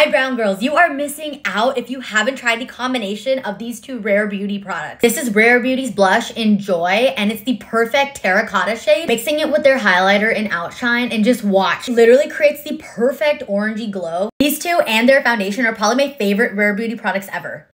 My brown girls, you are missing out if you haven't tried the combination of these two Rare Beauty products. This is Rare Beauty's blush in Joy, and it's the perfect terracotta shade. Mixing it with their highlighter in Outshine, and just watch. Literally creates the perfect orangey glow. These two and their foundation are probably my favorite Rare Beauty products ever.